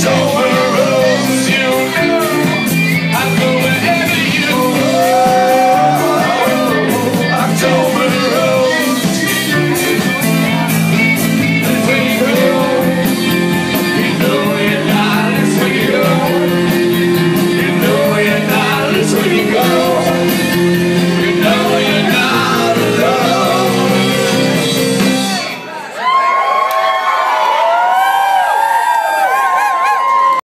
Joe.